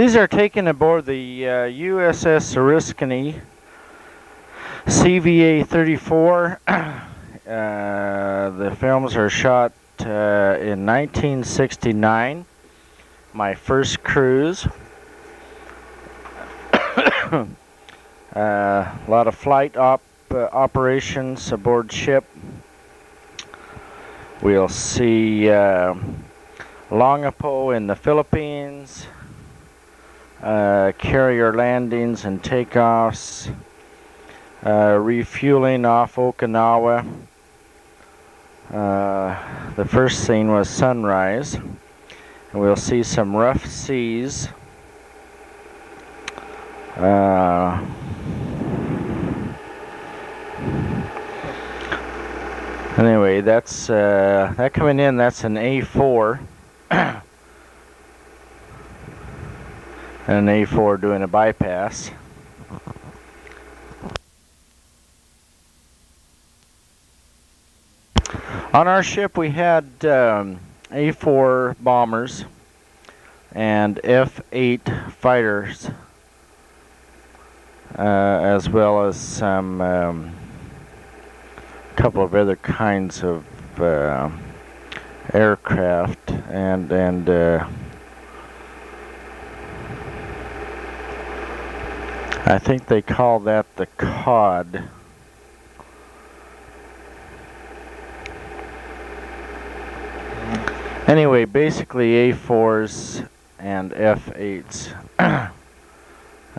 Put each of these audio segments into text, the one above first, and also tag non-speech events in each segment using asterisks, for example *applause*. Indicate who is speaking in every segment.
Speaker 1: These are taken aboard the uh, USS Oriskany CVA 34. *clears throat* uh, the films are shot uh, in 1969. My first cruise. *coughs* uh, a lot of flight op uh, operations aboard ship. We'll see uh, Longapo in the Philippines, uh, carrier landings and takeoffs, uh, refueling off Okinawa. Uh, the first scene was sunrise. And we'll see some rough seas. Uh, anyway, that's uh, that coming in. That's an A4. *clears throat* and an A4 doing a bypass. On our ship, we had um, A4 bombers and F8 fighters, uh, as well as some um, couple of other kinds of uh, aircraft and and uh, I think they call that the COD. Anyway, basically A4s and F8s. *clears throat* uh,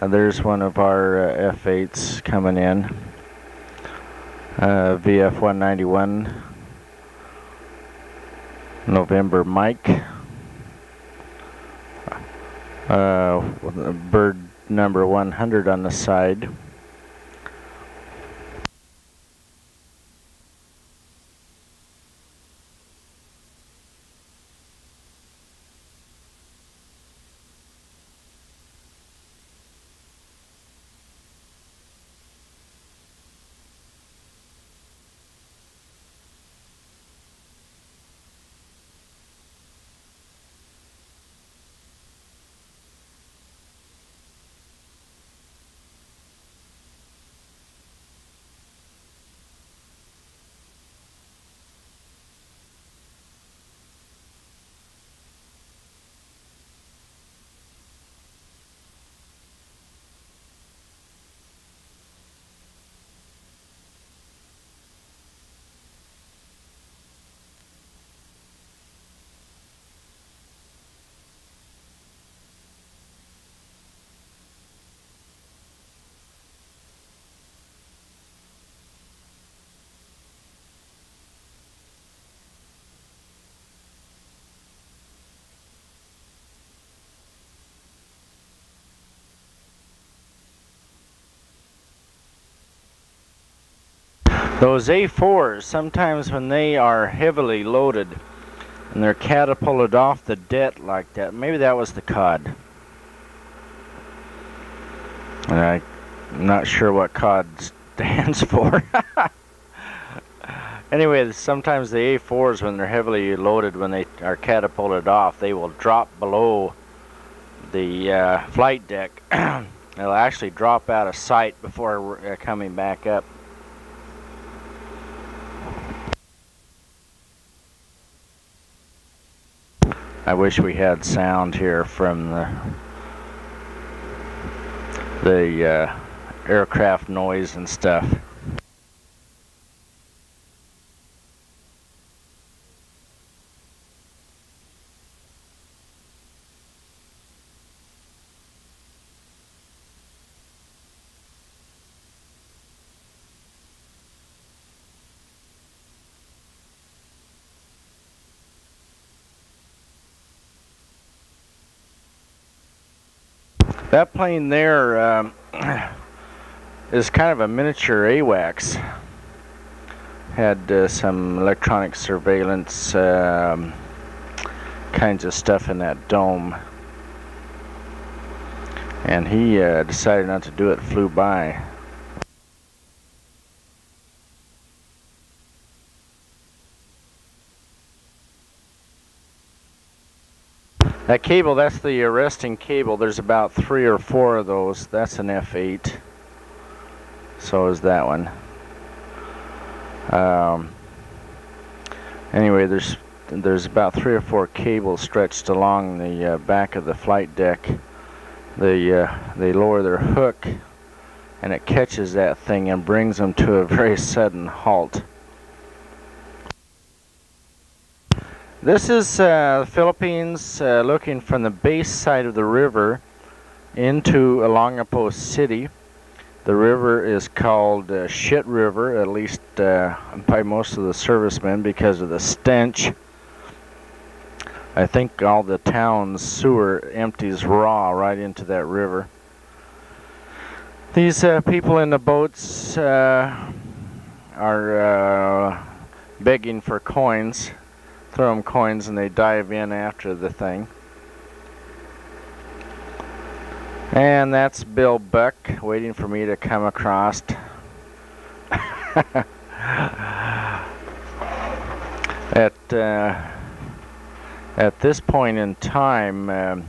Speaker 1: there's one of our uh, F8s coming in. Uh, VF-191 November Mike. Uh, bird number 100 on the side. Those A4s, sometimes when they are heavily loaded and they're catapulted off the deck like that, maybe that was the COD. And I'm not sure what COD *laughs* stands for. *laughs* anyway, sometimes the A4s, when they're heavily loaded, when they are catapulted off, they will drop below the uh, flight deck. *clears throat* They'll actually drop out of sight before uh, coming back up. I wish we had sound here from the the uh, aircraft noise and stuff. That plane there um, *clears throat* is kind of a miniature AWACS. Had uh, some electronic surveillance um, kinds of stuff in that dome. And he uh, decided not to do it, flew by. That cable, that's the arresting cable. There's about three or four of those. That's an F8. So is that one. Um, anyway, there's there's about three or four cables stretched along the uh, back of the flight deck. They uh, they lower their hook, and it catches that thing and brings them to a very sudden halt. This is uh, the Philippines uh, looking from the base side of the river into Olongapo City. The river is called uh, Shit River, at least uh, by most of the servicemen because of the stench. I think all the town's sewer empties raw right into that river. These uh, people in the boats uh, are begging for coins throw them coins and they dive in after the thing. And that's Bill Buck waiting for me to come across. *laughs* at uh, at this point in time, um,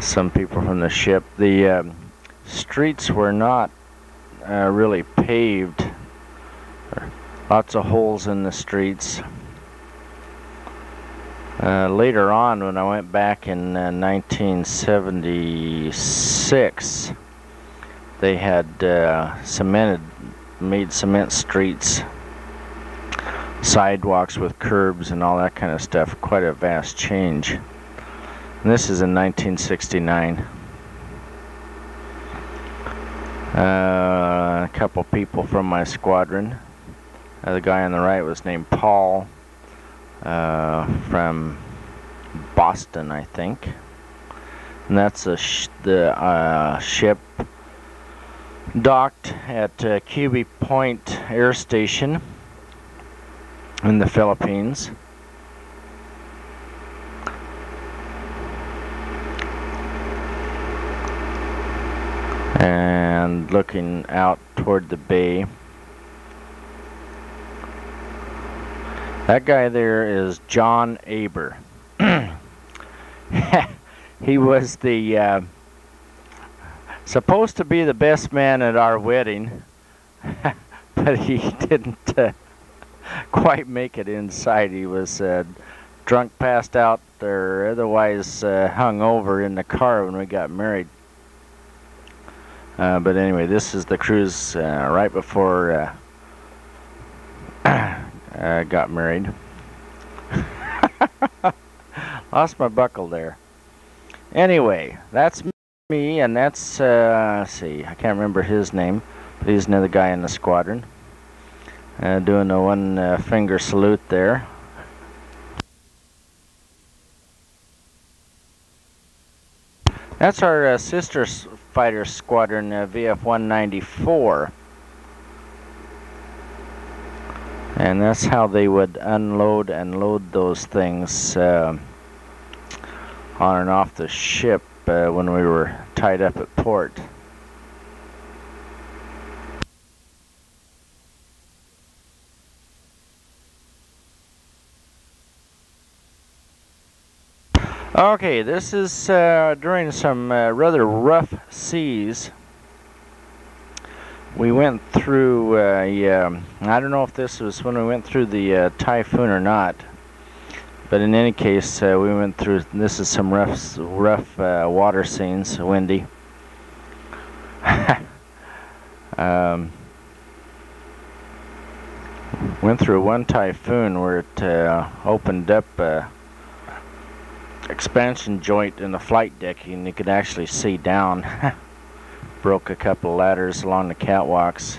Speaker 1: some people from the ship, the um, streets were not uh, really paved lots of holes in the streets. Uh, later on, when I went back in uh, 1976, they had uh, cemented, made cement streets, sidewalks with curbs and all that kind of stuff. Quite a vast change. And this is in 1969. Uh, a couple people from my squadron. Uh, the guy on the right was named Paul uh, from Boston, I think. And that's sh the uh, ship docked at uh, Cubi Point Air Station in the Philippines. And looking out toward the bay. That guy there is John Aber. *clears throat* he was the uh, supposed to be the best man at our wedding, *laughs* but he didn't uh, quite make it inside. He was uh, drunk, passed out, or otherwise uh, hung over in the car when we got married. Uh, but anyway, this is the cruise uh, right before *clears throat* uh, got married. *laughs* Lost my buckle there. Anyway, that's me, and that's, uh, see, I can't remember his name, but he's another guy in the squadron. Uh, doing the one uh, finger salute there. That's our uh, sister fighter squadron, uh, VF-194. And that's how they would unload and load those things uh, on and off the ship uh, when we were tied up at port. Okay, this is uh, during some uh, rather rough seas we went through uh, um, I don't know if this was when we went through the uh, typhoon or not but in any case uh, we went through this is some rough rough uh, water scenes windy *laughs* um, went through one typhoon where it uh, opened up a expansion joint in the flight deck and you could actually see down *laughs* broke a couple ladders along the catwalks.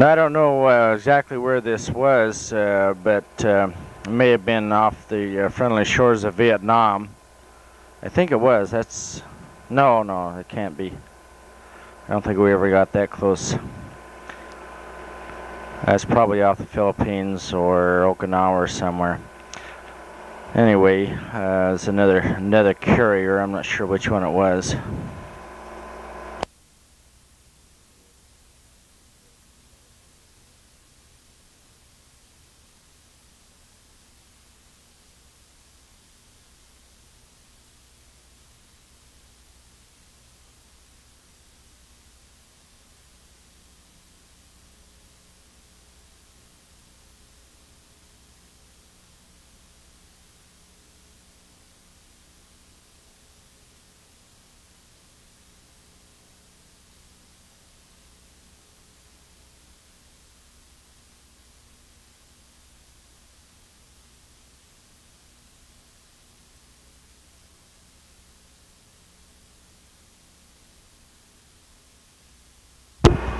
Speaker 1: Now, I don't know uh, exactly where this was, uh, but uh, it may have been off the uh, friendly shores of Vietnam. I think it was. That's no, no, it can't be. I don't think we ever got that close. That's probably off the Philippines or Okinawa or somewhere. Anyway, uh, it's another another carrier. I'm not sure which one it was.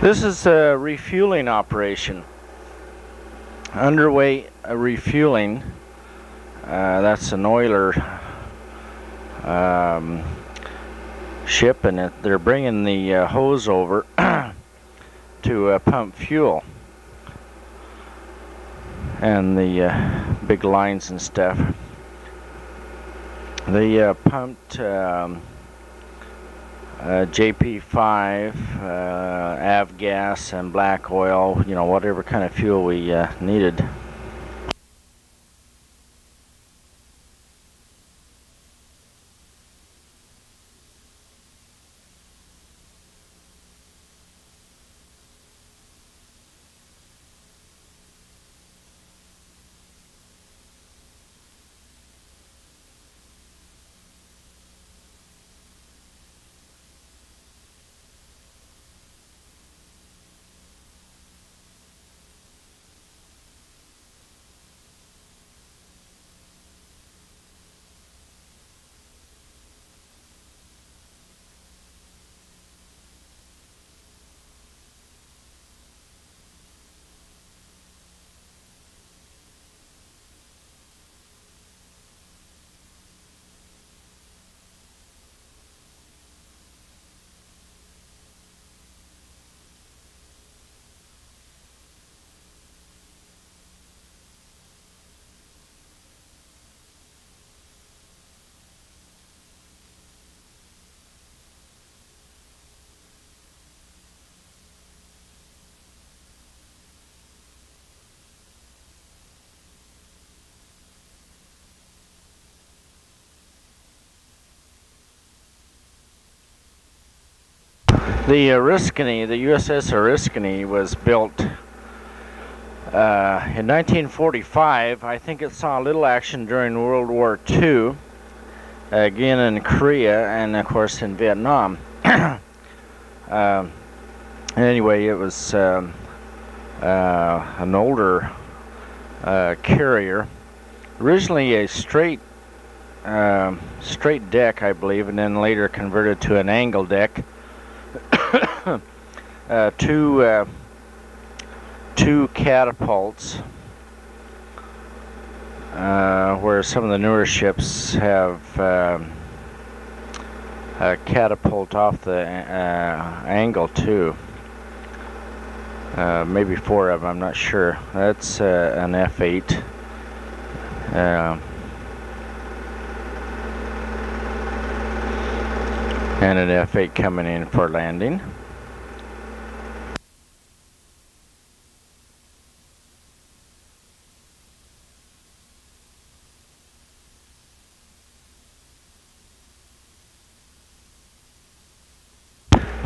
Speaker 1: This is a refueling operation. Underway refueling. Uh, that's an oiler um, ship, and it, they're bringing the uh, hose over *clears throat* to uh, pump fuel and the uh, big lines and stuff. They uh, pumped. Um, uh, JP5, uh, avgas, and black oil, you know, whatever kind of fuel we uh, needed. The Oriskany, the USS Oriskany, was built uh, in 1945. I think it saw a little action during World War II, again in Korea, and of course in Vietnam. uh, *coughs* anyway, it was um, uh, an older uh, carrier, originally a straight um, straight deck, I believe, and then later converted to an angle deck. Uh, two uh, two catapults, uh, where some of the newer ships have um, a catapult off the uh, angle too. Uh, maybe four of them, I'm not sure. That's an F8. and an F8 coming in for landing.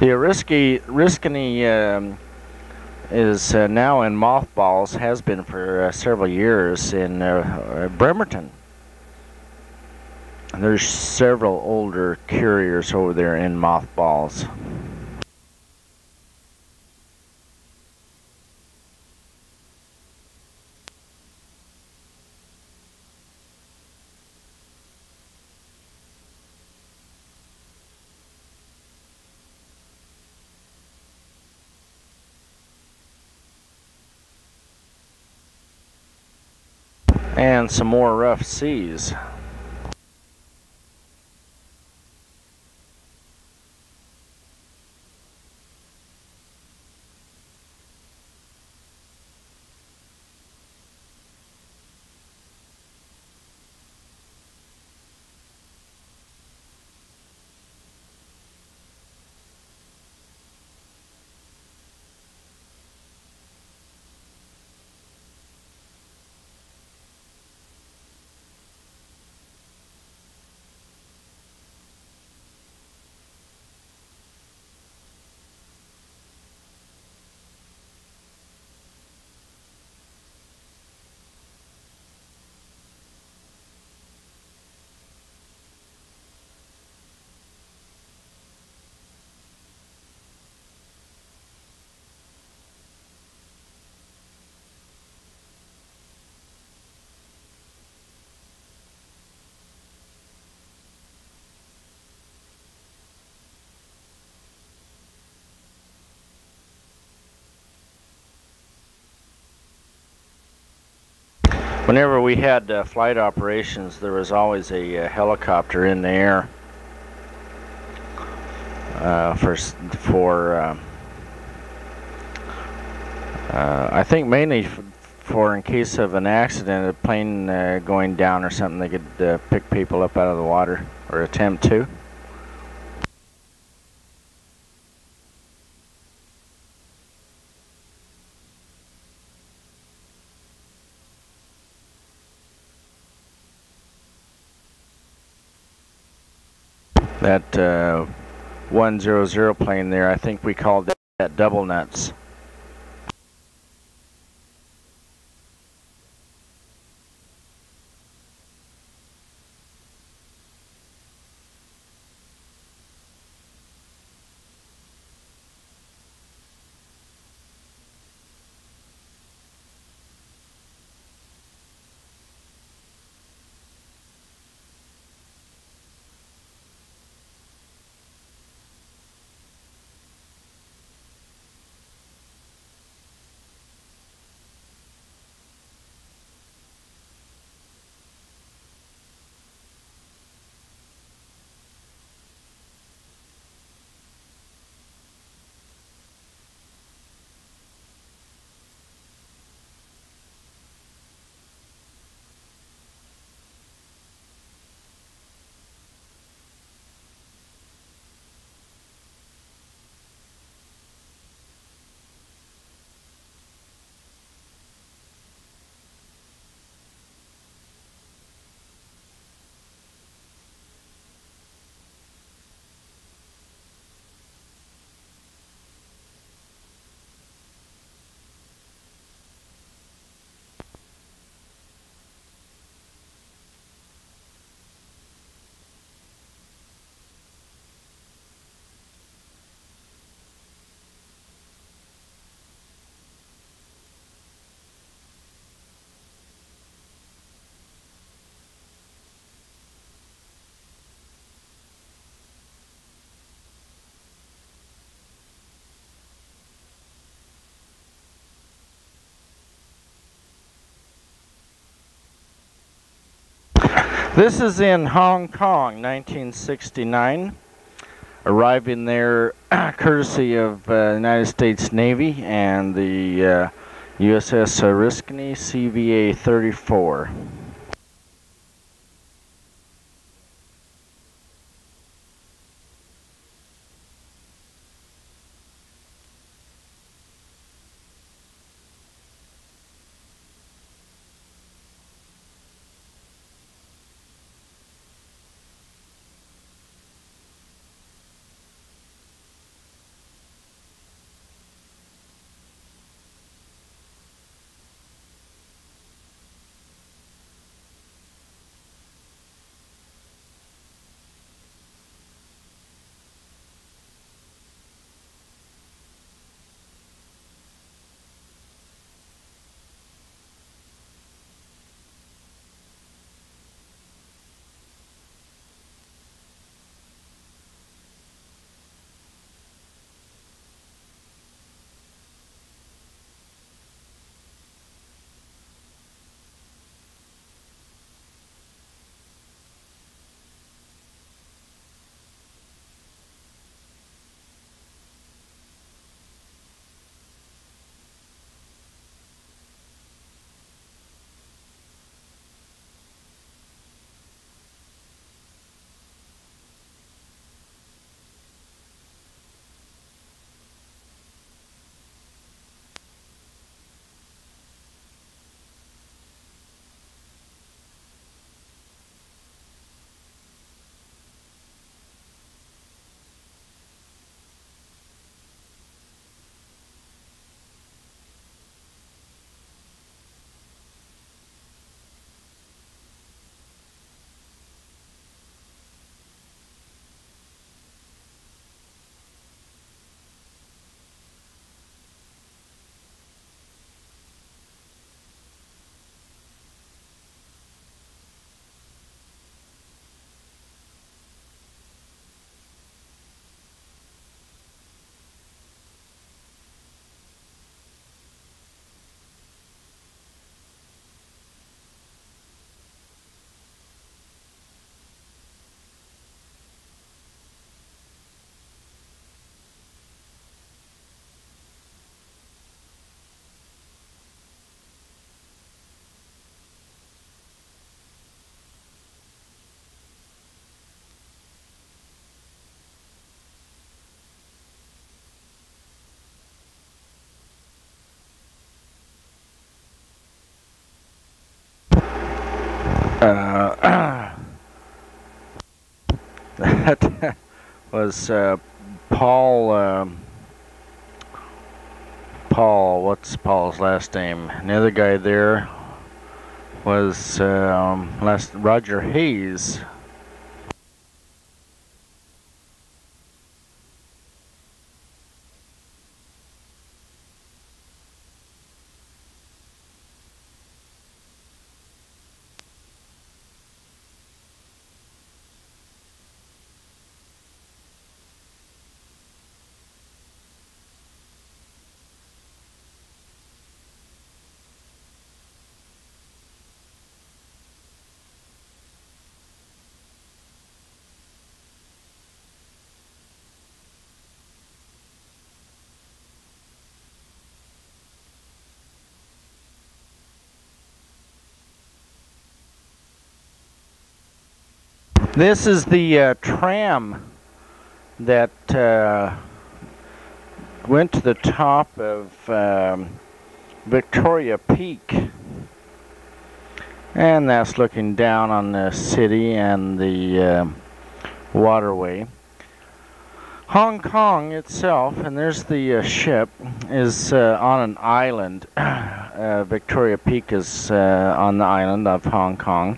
Speaker 1: The Oriskany um, is uh, now in mothballs, has been for uh, several years in uh, Bremerton. There's several older carriers over there in mothballs. and some more rough seas. Whenever we had uh, flight operations, there was always a uh, helicopter in the air uh, for for um, uh, I think mainly for in case of an accident, a plane uh, going down or something, they could uh, pick people up out of the water or attempt to. That uh, 100 plane there, I think we called that double nuts. This is in Hong Kong, 1969. Arriving there *clears throat* courtesy of uh, United States Navy and the uh, USS Oriskany CVA-34. Uh, *coughs* that was uh, Paul. Um, Paul, what's Paul's last name? And the other guy there was um, last Roger Hayes. This is the uh, tram that uh, went to the top of um, Victoria Peak. And that's looking down on the city and the uh, waterway. Hong Kong itself, and there's the uh, ship, is uh, on an island. *clears throat* Uh, Victoria Peak is on the island of Hong Kong.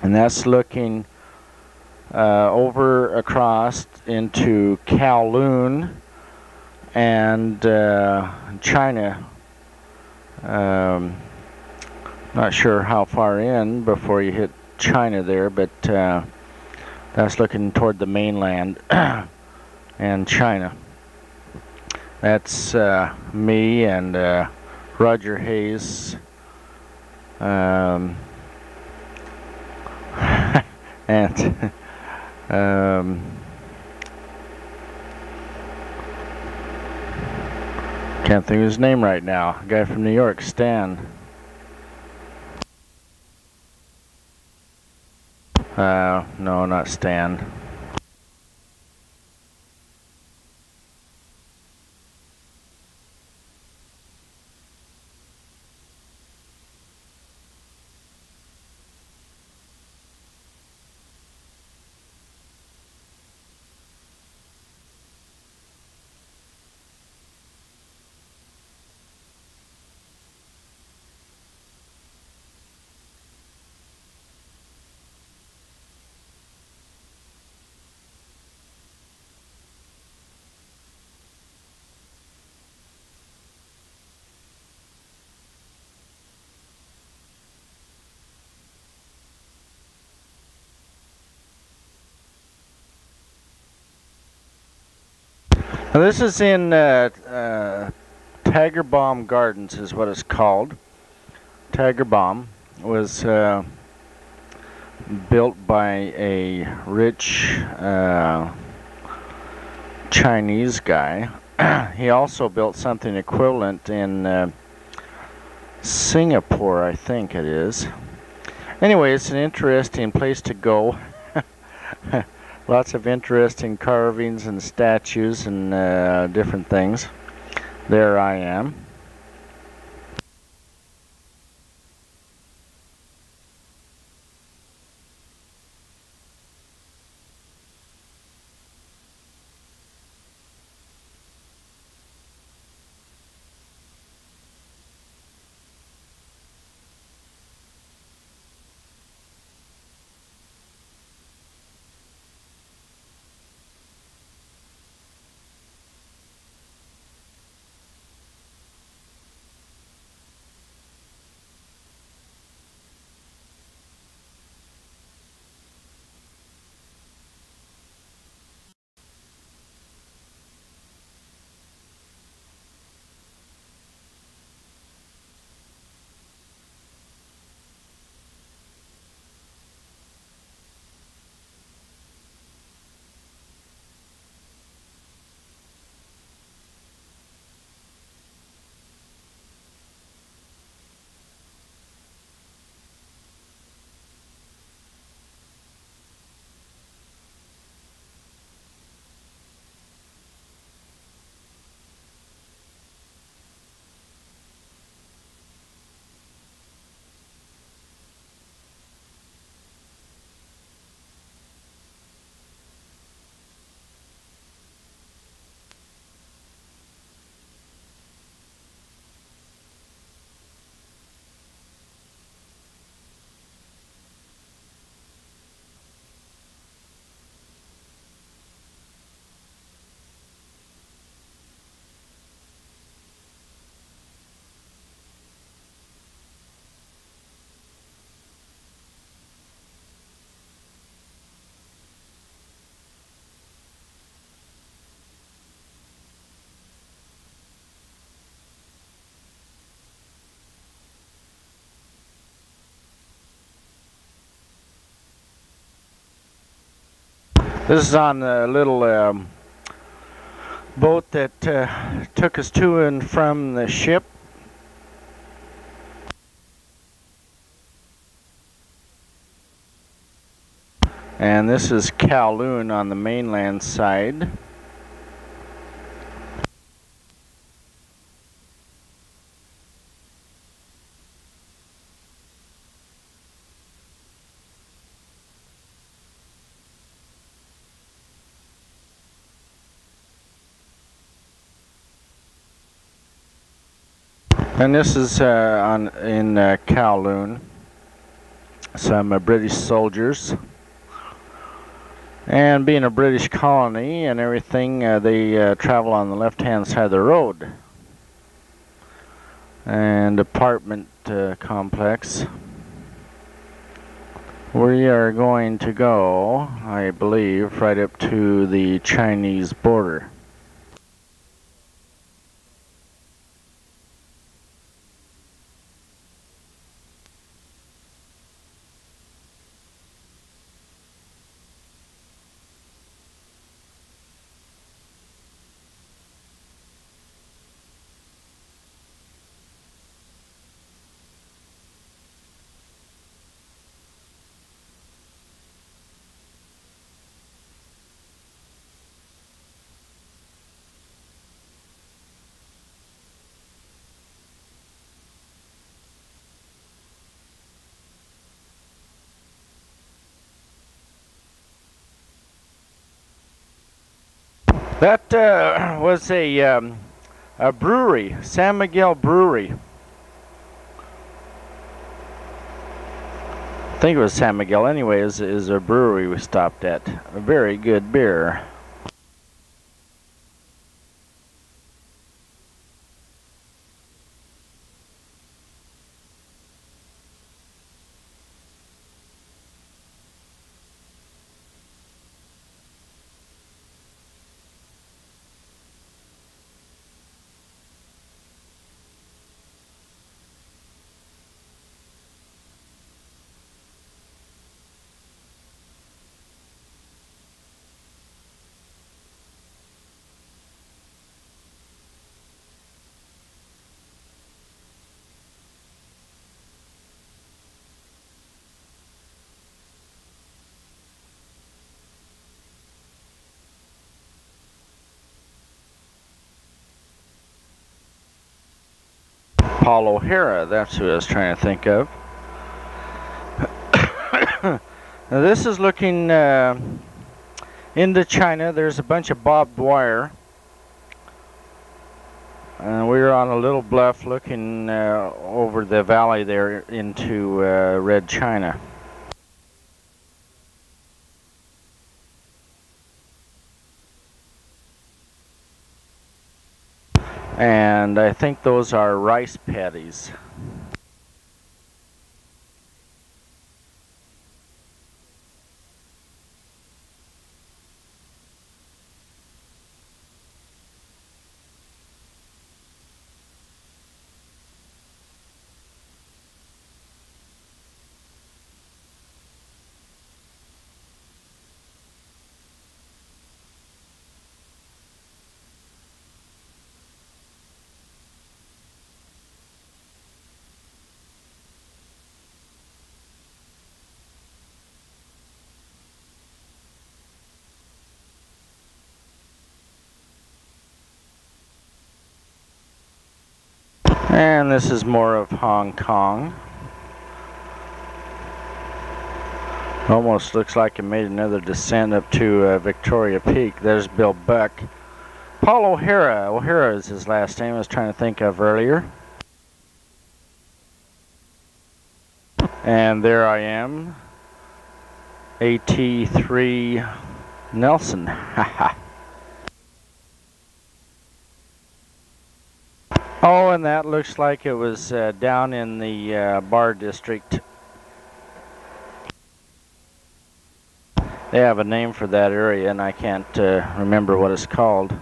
Speaker 1: And that's looking uh, over across into Kowloon and uh, China. Um, not sure how far in before you hit China there, but uh, that's looking toward the mainland *clears throat* and China. That's uh, me and uh, Roger Hayes. Um, *laughs* and *laughs* um, can't think of his name right now. guy from New York, Stan. Uh, no, not Stan. Now this is in uh, uh, Gardens is what it's called. Tiger Balm was uh, built by a rich uh, Chinese guy. *clears throat* he also built something equivalent in uh, Singapore, I think it is. Anyway, it's an interesting place to go. *laughs* lots of interesting carvings and statues and uh, different things. There I am. This is on a little um, boat that uh, took us to and from the ship. And this is Kowloon on the mainland side. And this is uh, on in uh, Kowloon. Some uh, British soldiers. And being a British colony and everything, uh, they uh, travel on the left-hand side of the road. And apartment uh, complex. We are going to go, I believe, right up to the Chinese border. That uh, *clears throat* was a, um, a brewery, San Miguel Brewery. I think it was San Miguel anyway, is, is a brewery we stopped at. A very good beer. Paul O'Hara, that's who I was trying to think of. *coughs* now this is looking uh, into China. There's a bunch of barbed wire. And we are on a little bluff looking uh, over the valley there into uh, Red China. And I think those are rice paddies. And this is more of Hong Kong. Almost looks like it made another descent up to uh, Victoria Peak. There's Bill Buck. Paul O'Hara. O'Hara is his last name I was trying to think of earlier. And there I am. AT3 Nelson. *laughs* Haha. Oh, that looks like it was uh, down in the uh, bar district. They have a name for that area, and I can't uh, remember what it's called.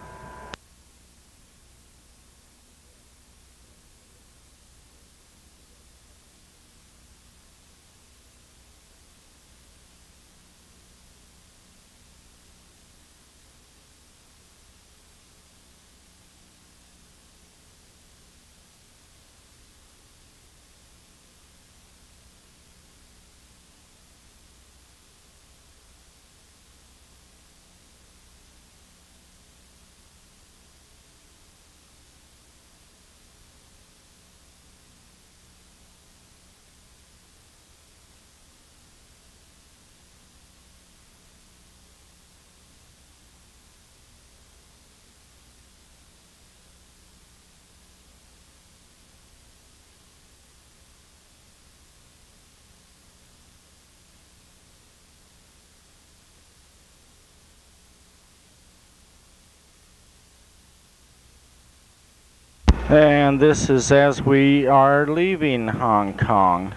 Speaker 1: And this is as we are leaving Hong Kong.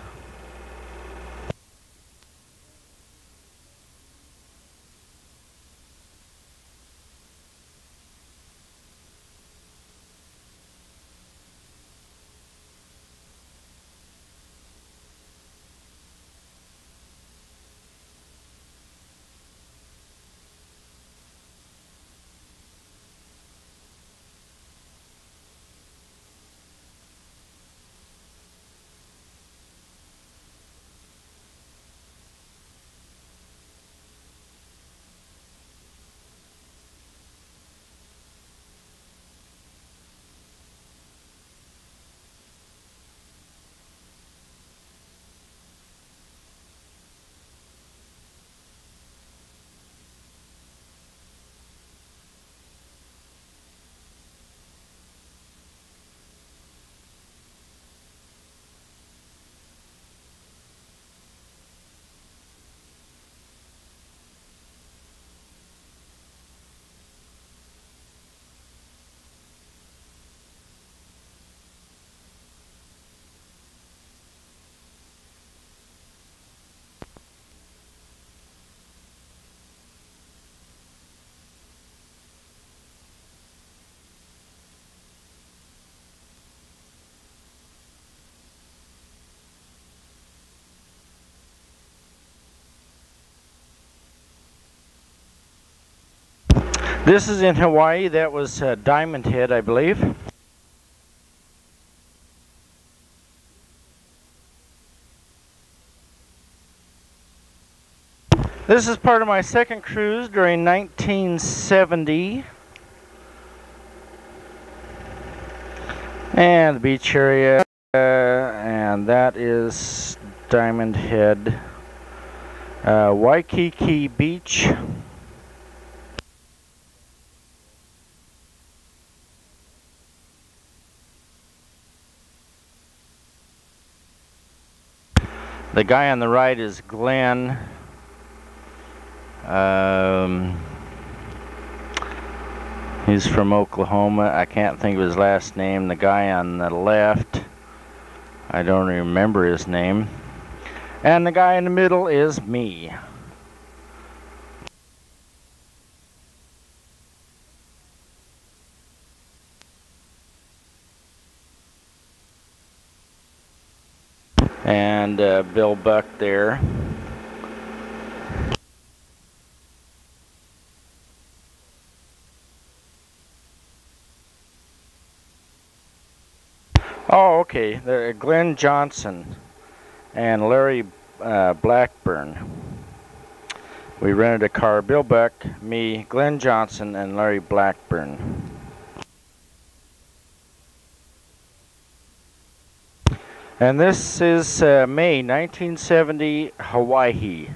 Speaker 1: This is in Hawaii. That was uh, Diamond Head, I believe. This is part of my second cruise during 1970. And the beach area, uh, and that is Diamond Head. Uh, Waikiki Beach. The guy on the right is Glenn. Um, he's from Oklahoma. I can't think of his last name. The guy on the left, I don't remember his name. And the guy in the middle is me. And uh, Bill Buck there. Oh, okay. There, Glenn Johnson and Larry uh, Blackburn. We rented a car. Bill Buck, me, Glenn Johnson, and Larry Blackburn. And this is uh, May 1970, Hawaii.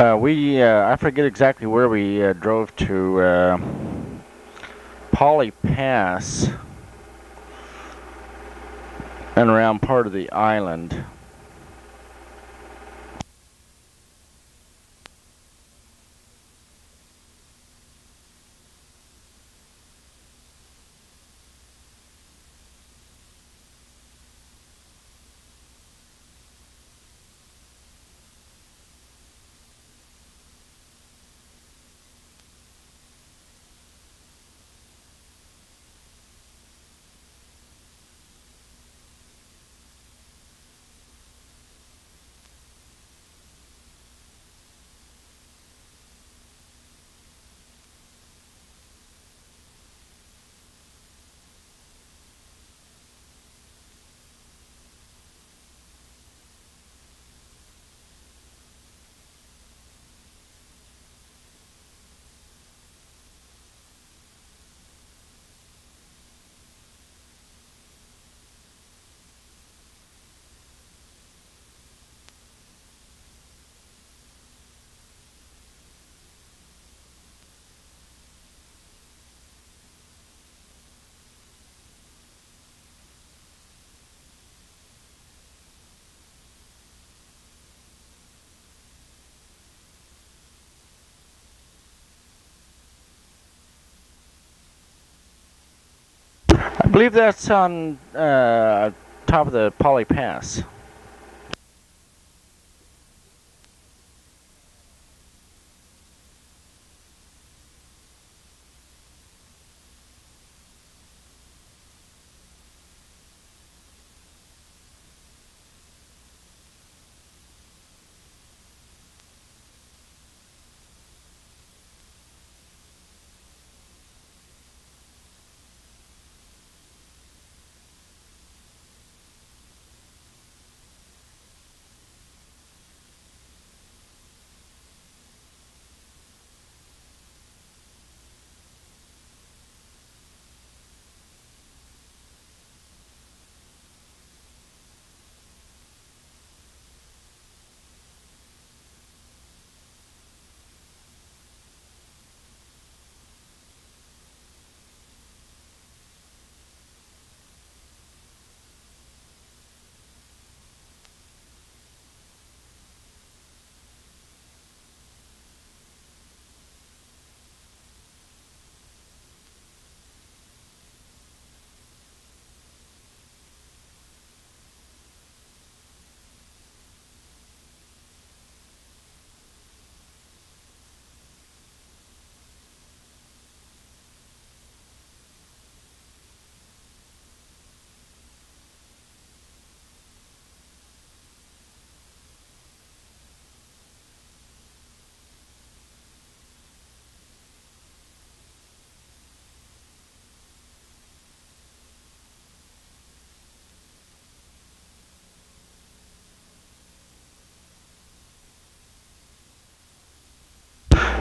Speaker 1: Uh, we, uh, I forget exactly where we uh, drove to uh, Pali Pass and around part of the island. I believe that's on uh, top of the Pali Pass.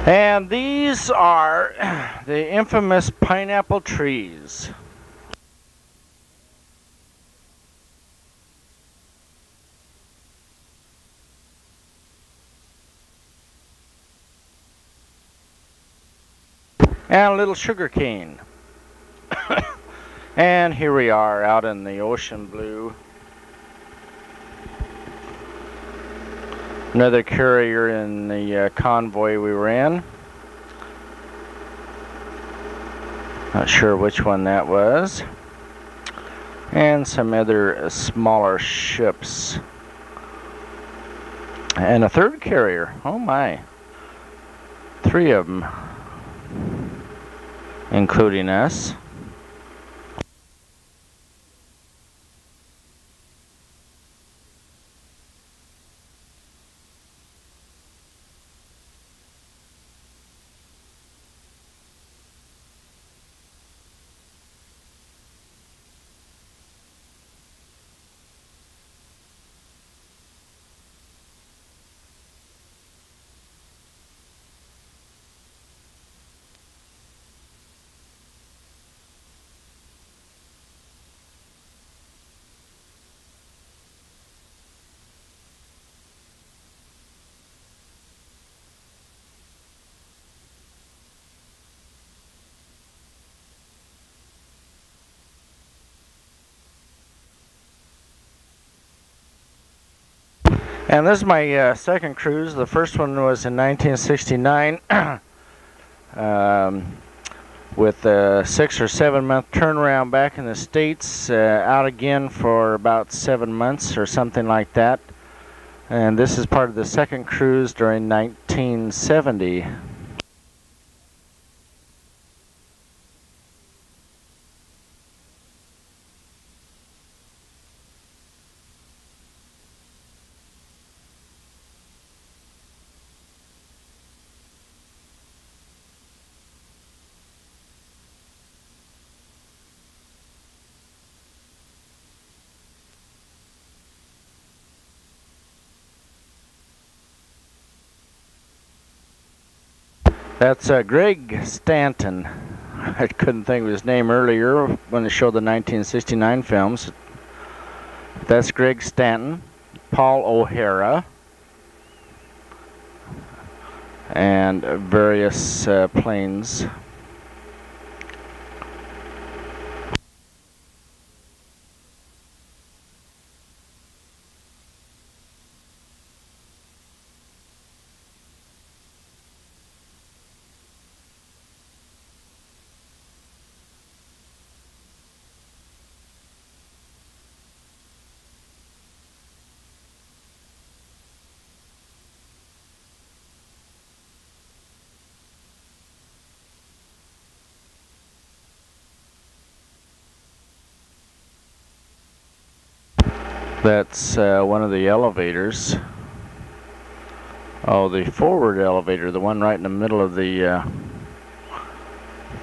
Speaker 1: And these are *clears throat* the infamous pineapple trees. And a little sugar cane. *coughs* and here we are out in the ocean blue. Another carrier in the uh, convoy we were in. Not sure which one that was. And some other smaller ships. And a third carrier. Oh my. Three of them. Including us. And this is my uh, second cruise. The first one was in 1969 *clears throat* um, with a six or seven month turnaround back in the States, uh, out again for about seven months or something like that. And this is part of the second cruise during 1970. That's uh, Greg Stanton. I couldn't think of his name earlier when they showed the 1969 films. That's Greg Stanton, Paul O'Hara, and various uh, planes. That's uh, one of the elevators. Oh, the forward elevator, the one right in the middle of the uh,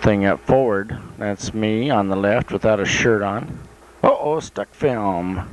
Speaker 1: thing up forward. That's me on the left without a shirt on. Uh oh, stuck film.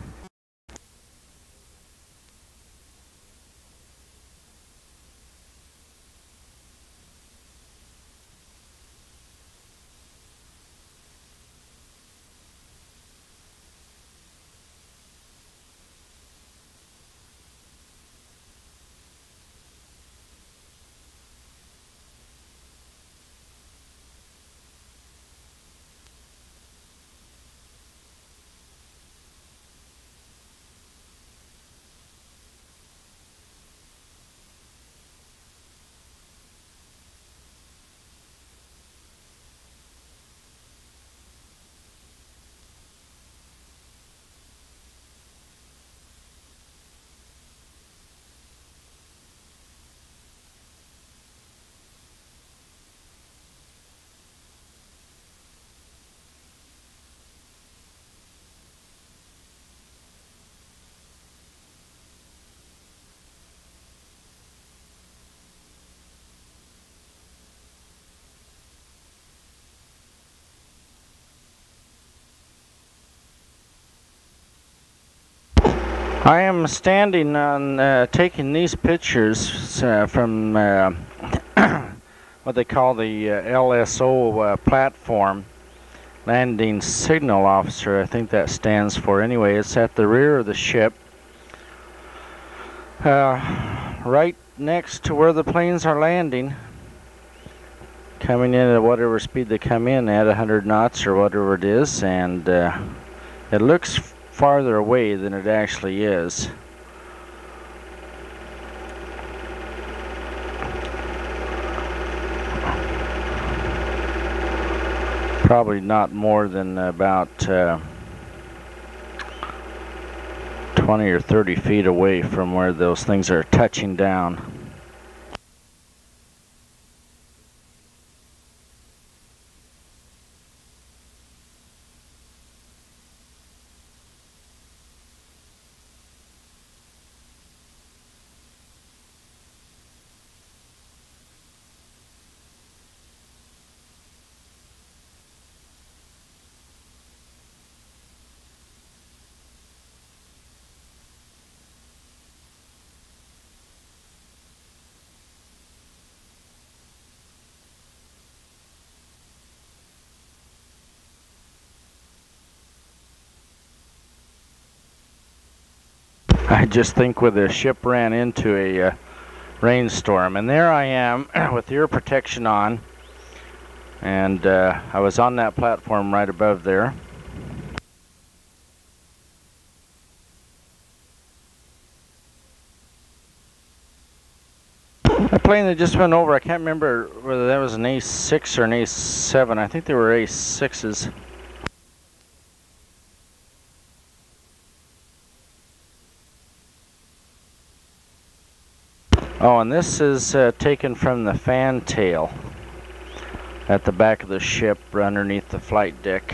Speaker 1: I am standing on uh, taking these pictures uh, from uh, *clears throat* what they call the uh, LSO uh, platform, landing signal officer. I think that stands for. Anyway, it's at the rear of the ship, uh, right next to where the planes are landing, coming in at whatever speed they come in at, 100 knots or whatever it is, and it looks farther away than it actually is. Probably not more than about uh, 20 or 30 feet away from where those things are touching down. Just think where the ship ran into a uh, rainstorm. And there I am *clears throat* with ear protection on. And uh, I was on that platform right above there. A plane that just went over, I can't remember whether that was an A6 or an A7. I think they were A6s. Oh, and this is uh, taken from the fantail at the back of the ship underneath the flight deck.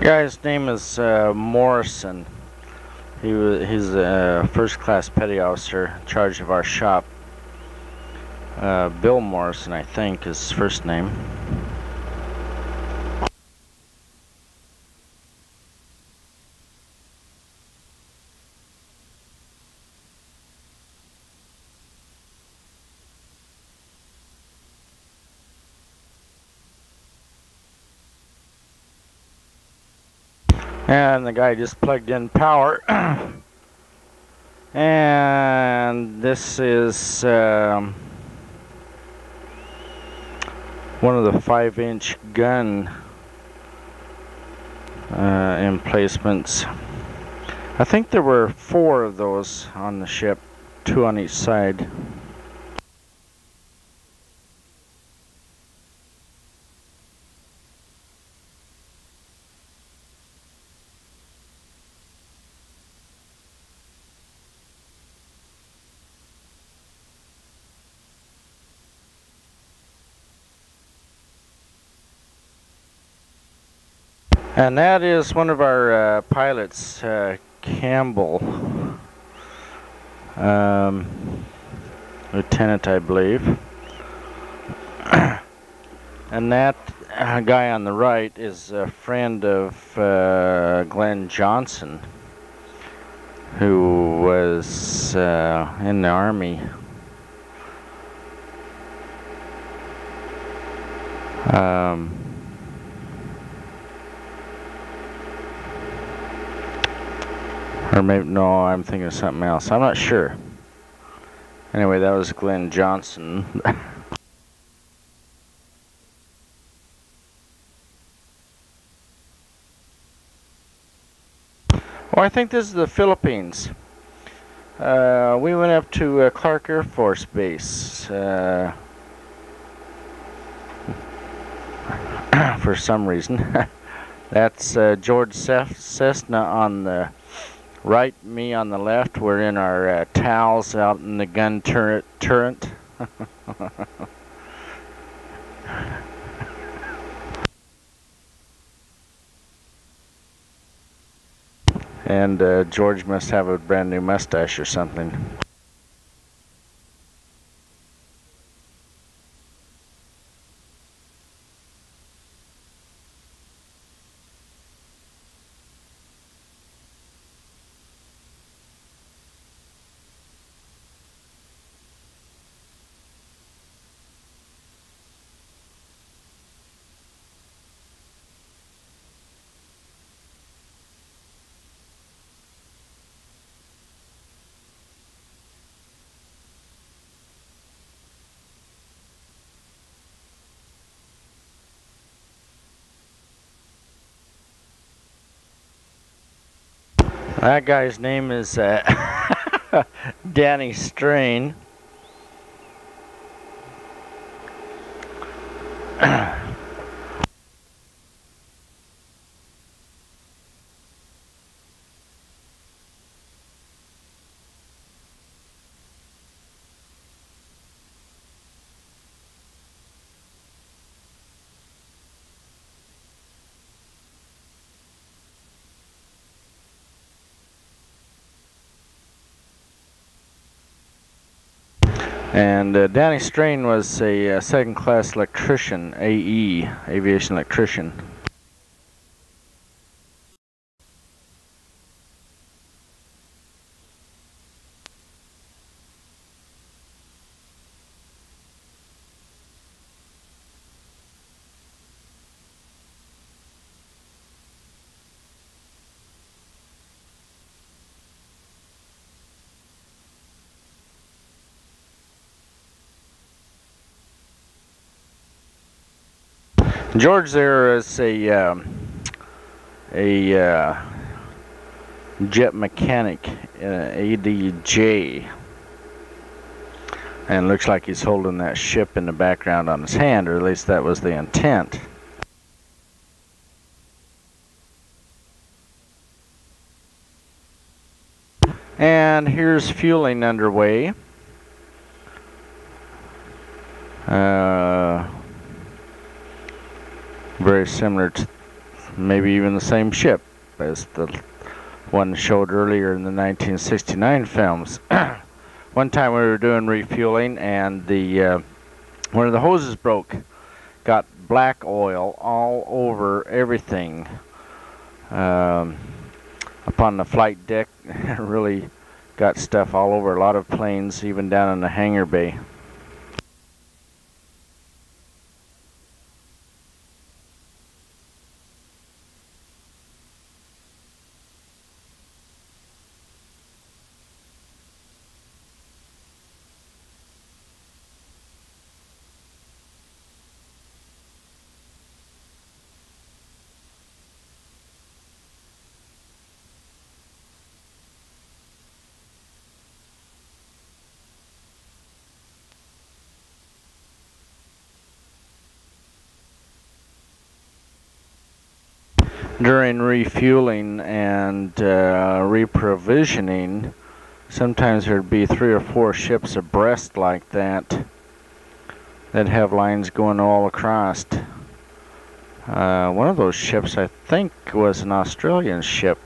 Speaker 1: Guy's name is uh, Morrison. He was he's a first class petty officer in charge of our shop. Uh, Bill Morrison, I think, is his first name. And the guy just plugged in power. *clears throat* And this is um, one of the five inch gun uh, emplacements. I think there were four of those on the ship two on each side And that is one of our uh, pilots, uh, Campbell, um, lieutenant, I believe. *clears throat* and that uh, guy on the right is a friend of uh, Glenn Johnson, who was uh, in the army. Um, Or maybe, no, I'm thinking of something else. I'm not sure. Anyway, that was Glenn Johnson. *laughs* well, I think this is the Philippines. Uh, we went up to uh, Clark Air Force Base uh, *clears throat* for some reason. *laughs* That's uh, George Cessna on the right, me on the left. We're in our uh, towels out in the gun turret. turret. *laughs* and uh, George must have a brand new mustache or something. That guy's name is uh, *laughs* Danny Strain. And uh, Danny Strain was a uh, second class electrician, AE, aviation electrician. George there is a um, a uh, jet mechanic, uh, ADJ, and looks like he's holding that ship in the background on his hand, or at least that was the intent. And here's fueling underway. Uh, very similar to maybe even the same ship as the one showed earlier in the 1969 films. *clears throat* one time we were doing refueling and the uh, one of the hoses broke. Got black oil all over everything um, upon the flight deck. *laughs* really got stuff all over a lot of planes, even down in the hangar bay. During refueling and uh, reprovisioning, sometimes there'd be three or four ships abreast like that that have lines going all across. Uh, one of those ships, I think, was an Australian ship.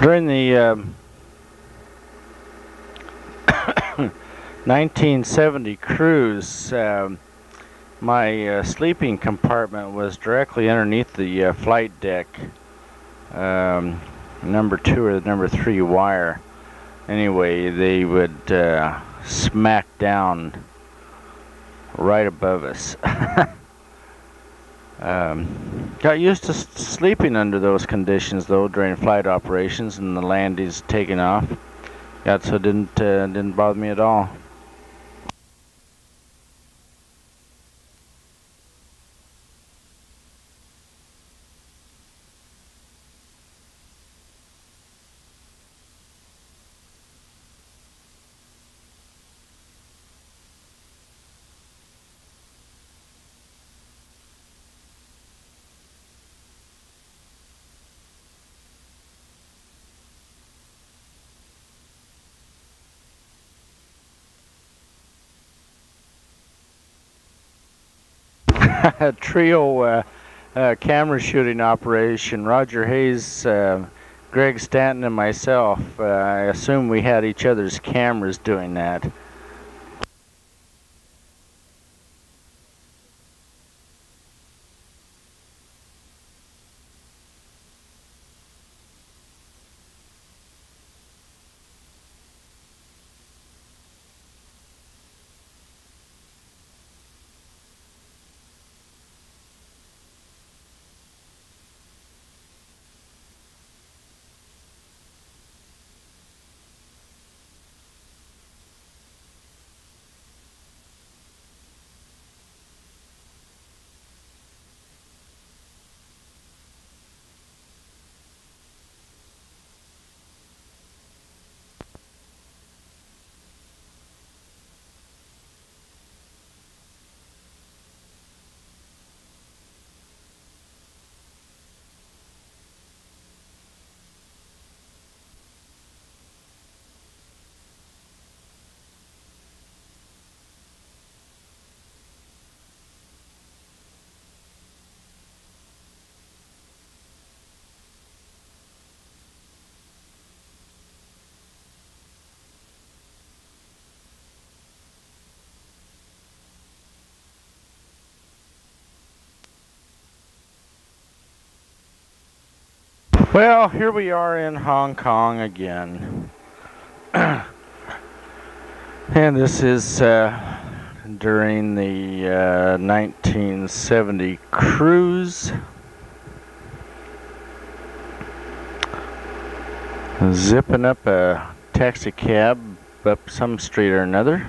Speaker 1: During the um, *coughs* 1970 cruise, um, my uh, sleeping compartment was directly underneath the uh, flight deck, um, number two or number three wire. Anyway, they would uh, smack down right above us. *laughs* Um, got used to sleeping under those conditions though during flight operations and the landings taking off. Got so didn't uh, didn't bother me at all. Trio uh, uh, camera shooting operation. Roger Hayes, uh, Greg Stanton, and myself. I assume we had each other's cameras doing that. Well, here we are in Hong Kong again. *clears throat* and this is uh, during the uh, 1970 cruise. Zipping up a taxi cab up some street or another.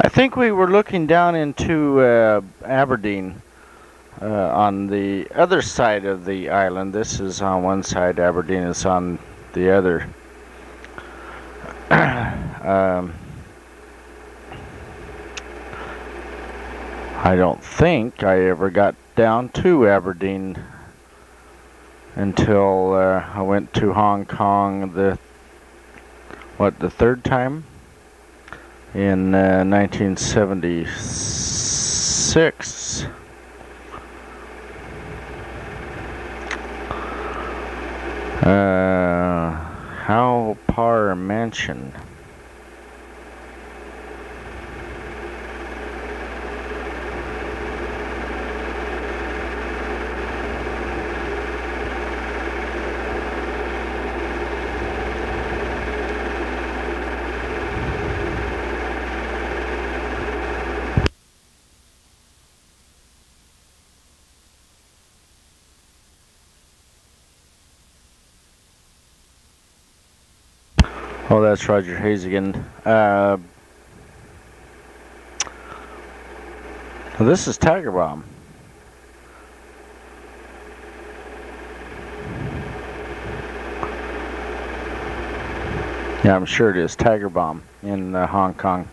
Speaker 1: I think we were looking down into uh, Aberdeen uh, on the other side of the island. This is on one side, Aberdeen is on the other. *clears throat* um, I don't think I ever got down to Aberdeen until uh, I went to Hong Kong the what the third time in uh, 1976. Uh, Haw Par Mansion. That's Roger Hayes again. Uh, this is Tiger Balm. Yeah, I'm sure it is Tiger Balm in uh, Hong Kong.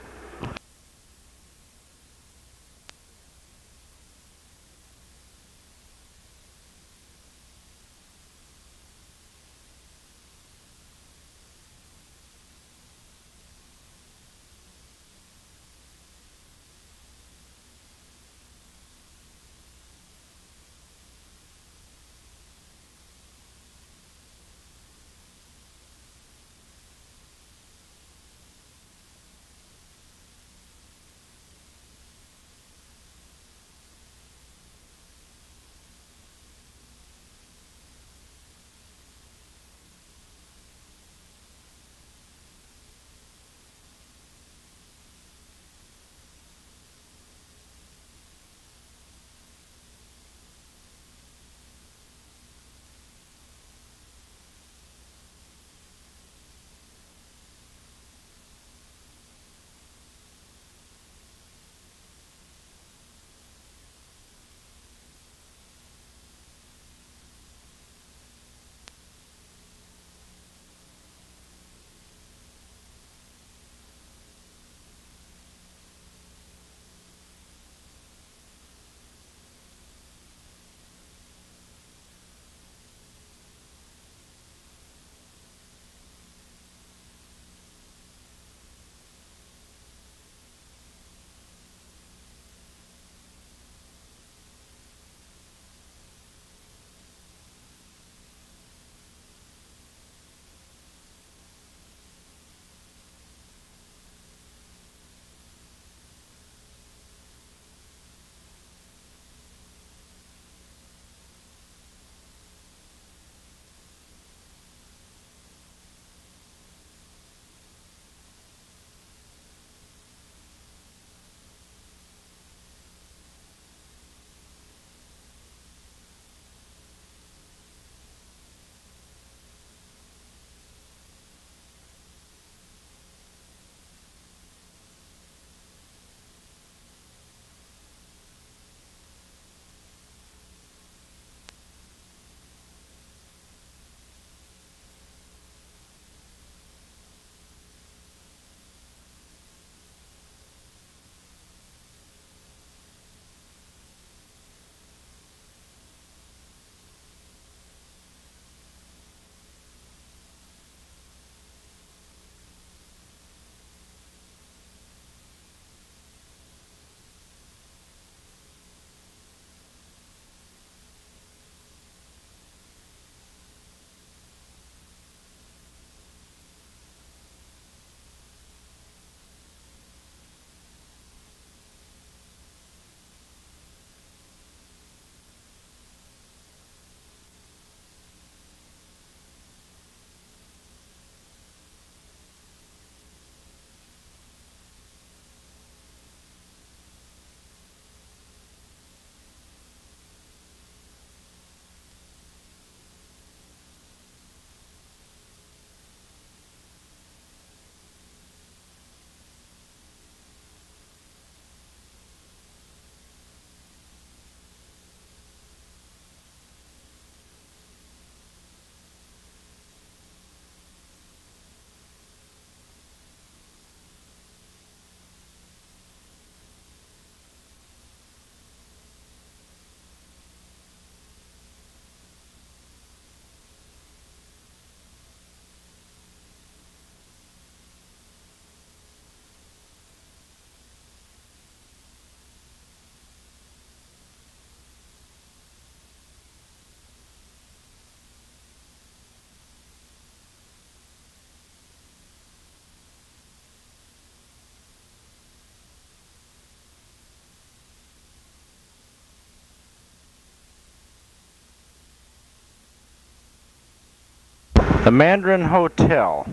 Speaker 1: The Mandarin Hotel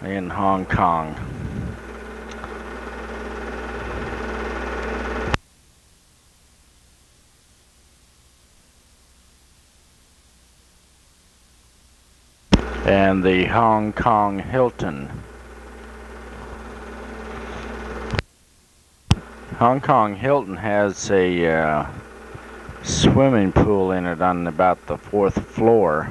Speaker 1: in Hong Kong. And the Hong Kong Hilton. Hong Kong Hilton has a uh, swimming pool in it on about the fourth floor.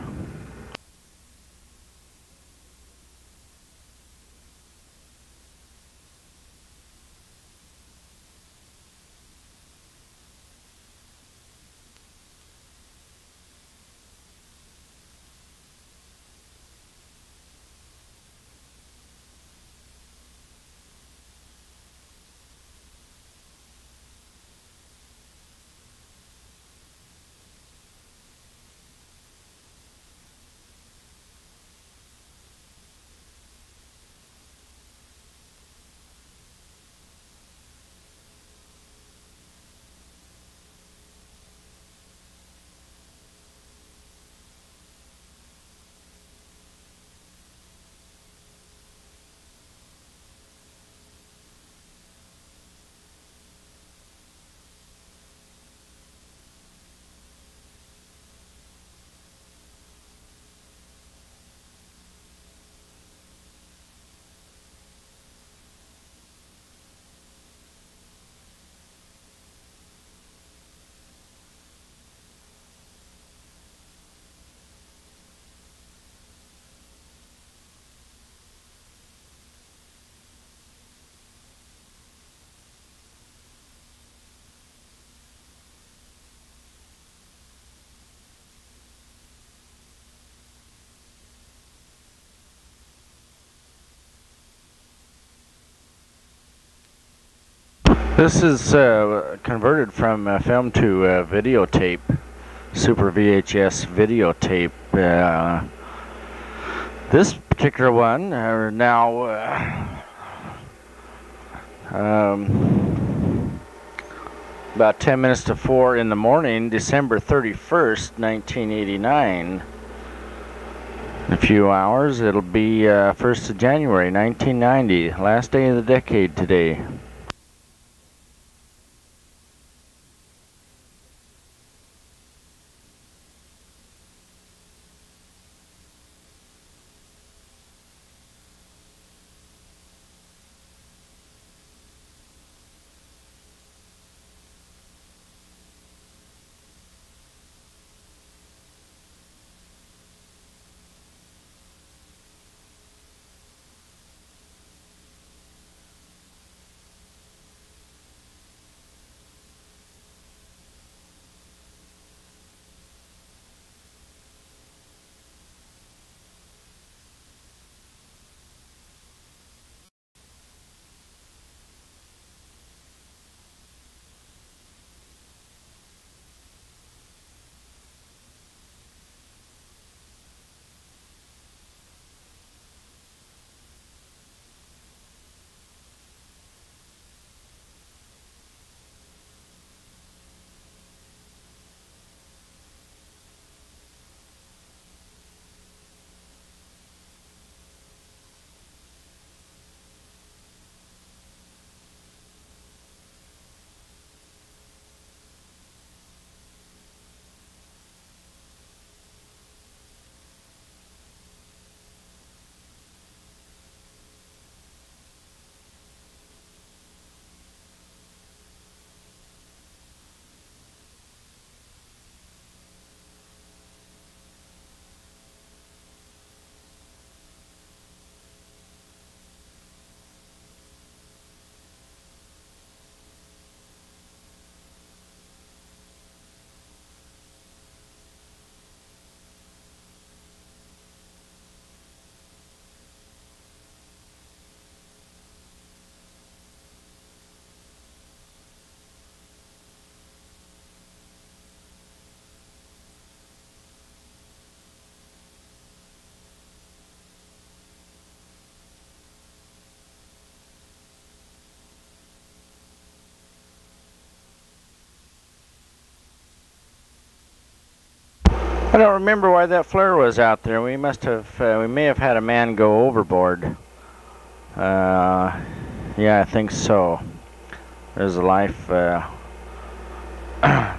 Speaker 1: This is uh, converted from uh, film to uh, videotape, Super VHS videotape. Uh, this particular one uh, now uh, um, about 10 minutes to 4 in the morning, December 31st, 1989. In a few hours, it'll be 1st of January 1990, last day of the decade today. I don't remember why that flare was out there. We must have, uh, we may have had a man go overboard. Uh, yeah, I think so. There's a life, uh, *coughs*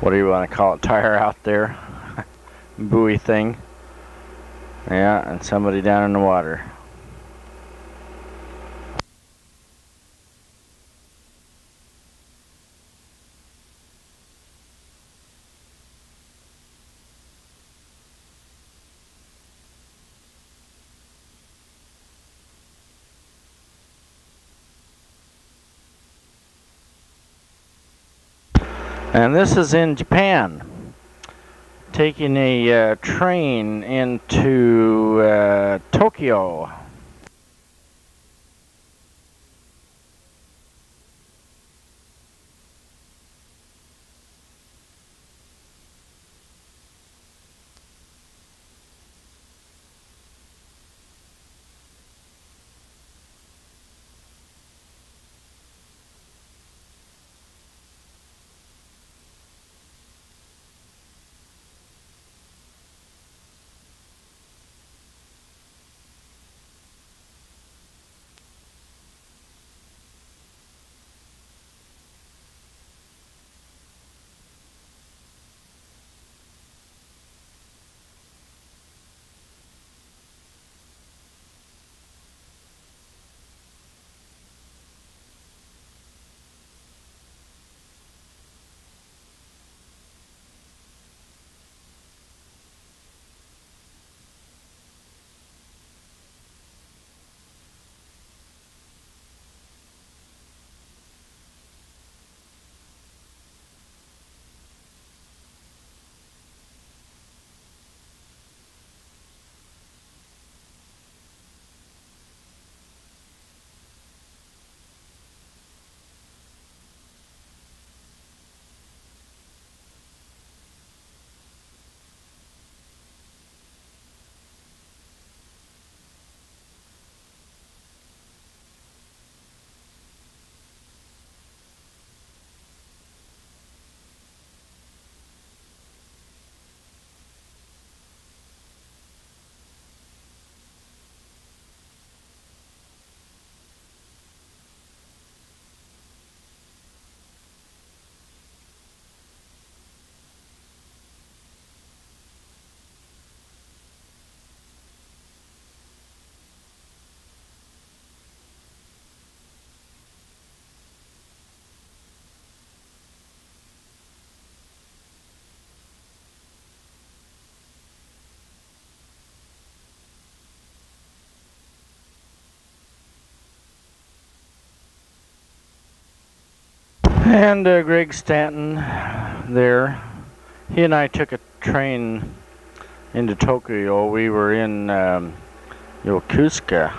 Speaker 1: what do you want to call it, tire out there. *laughs* Buoy thing. Yeah, and somebody down in the water. This is in Japan. Taking a uh, train into uh, Tokyo. And uh, Greg Stanton there, he and I took a train into Tokyo. We were in um, Yokosuka,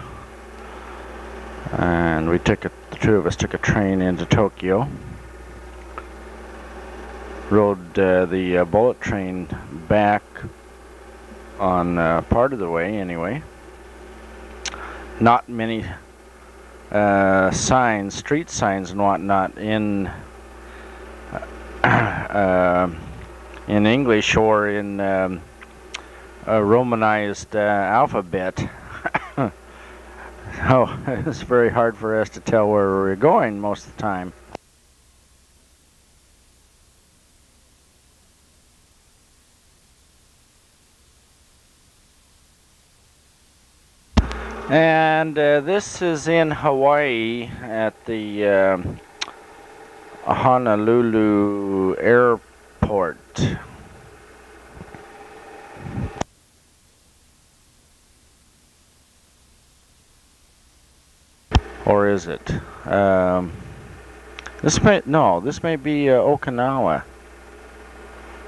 Speaker 1: and we took the two of us took a train into Tokyo. Rode uh, the uh, bullet train back on uh, part of the way, anyway. Not many uh, signs, street signs and whatnot in *clears throat* uh, in English or in um, a Romanized uh, alphabet. *laughs* oh, *laughs* it's very hard for us to tell where we're going most of the time. And uh, this is in Hawaii at the um, Honolulu airport. Or is it? Um, this may, no, this may be uh, Okinawa.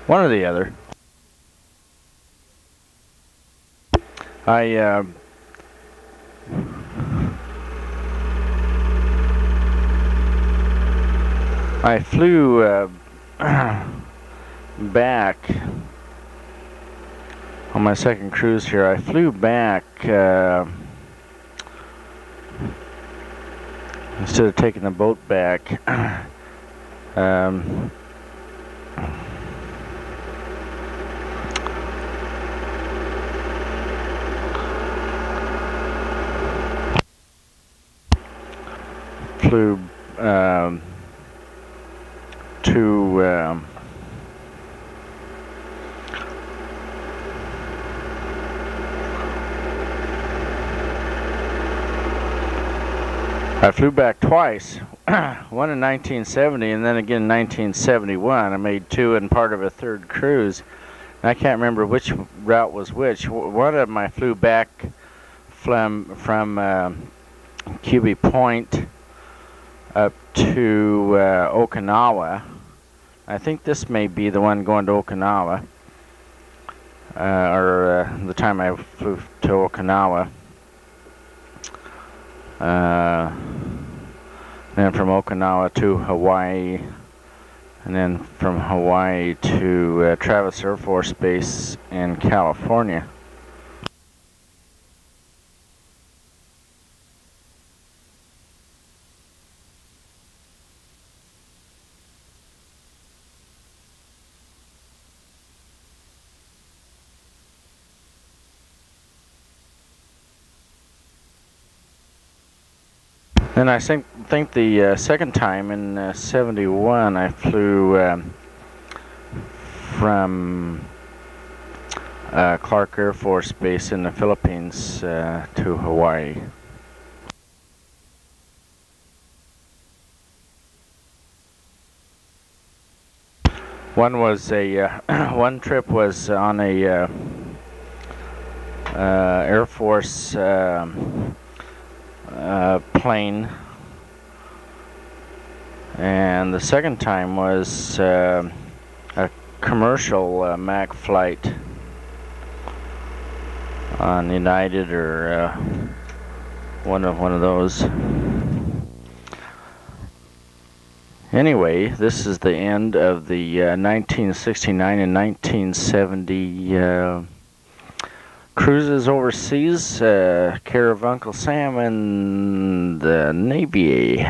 Speaker 1: One or the other. I, uh, I flew uh, *clears throat* back on my second cruise here. I flew back uh, instead of taking the boat back. *clears throat* um, um, to um, I flew back twice, *clears throat* one in 1970 and then again in 1971. I made two and part of a third cruise. I can't remember which route was which. One of them I flew back from from uh, Point to uh, Okinawa. I think this may be the one going to Okinawa, uh, or uh, the time I flew to Okinawa. Uh, then from Okinawa to Hawaii, and then from Hawaii to uh, Travis Air Force Base in California. Then I think think the uh, second time in uh, '71 I flew um, from uh, Clark Air Force Base in the Philippines uh, to Hawaii. One was a uh, *clears throat* one trip was on a uh, Air Force. Um, uh, plane and the second time was uh, a commercial uh, Mac flight on United or uh, one of one of those. Anyway, this is the end of the 1969 uh, and 1970 uh, cruises overseas, uh, care of Uncle Sam and the Navy.